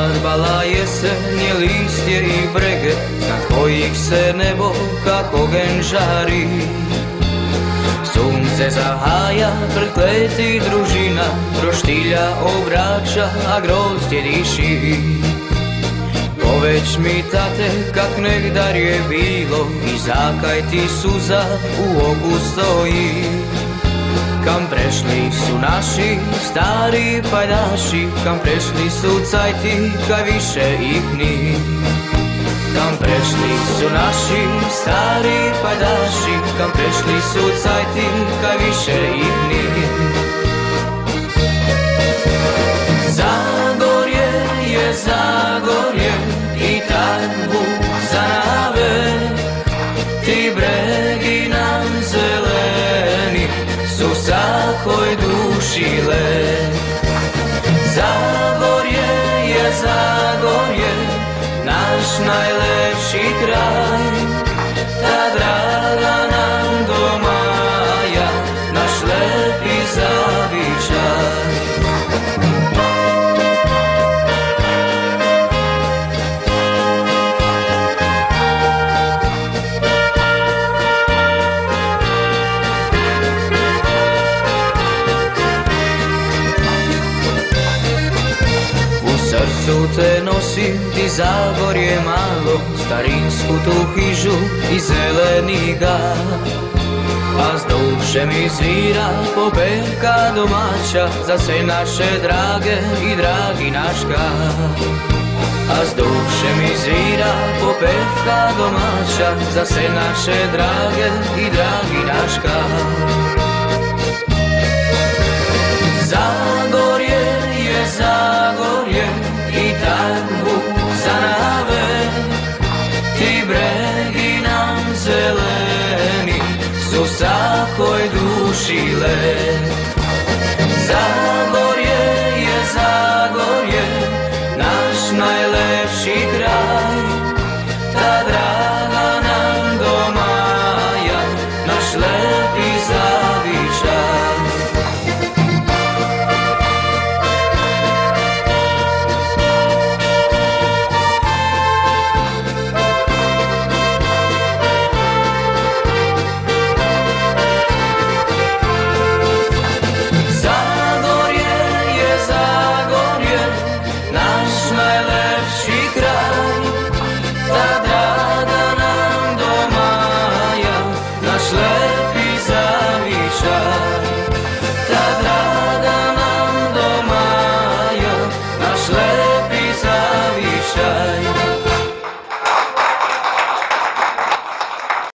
Farbala jesenje listje i brege Na kojih se nebo kako genžari Sunce zahaja, prkleti družina Roštilja obraća, a grozdje diši. Poveć mi tate kak nekdar je bilo I zakaj ti suza u oku stoji Kam prešli su naši stari pajdaši Kam prešli su cajti kaj više ih ni. Kam prešli su naši stari pajdaši Kam prešli su cajti kaj više ih ni svakoj duši let. Zagorje je Zagorje, naš najlepši kraj te nosim ti Zagorje malo Starinsku tu hižu i zeleni gad A s mi svira popevka domaća Za sve naše drage i dragi naš grad. A s duše mi svira popevka domaća Za sve naše drage i dragi naš duši let Zagorje je Zagorje, naš najlepši kraj